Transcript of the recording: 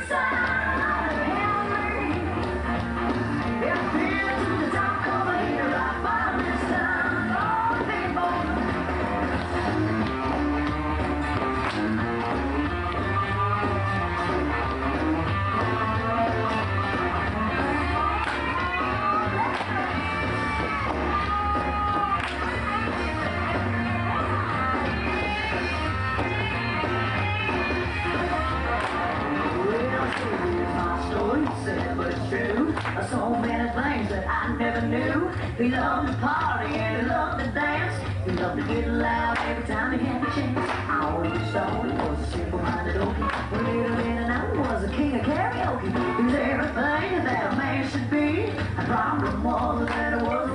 inside. so many things that I never knew. He loved to party and he loved to dance. He loved to get loud every time he had a chance. I always thought he was a simple-minded okie. When he was in and out, was a king of karaoke. He was everything that a man should be. I problem was that it was